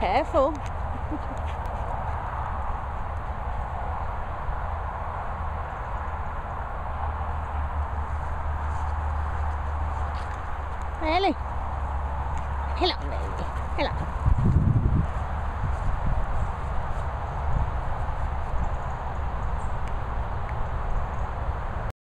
Careful. Ellie. Hello, baby. Hello.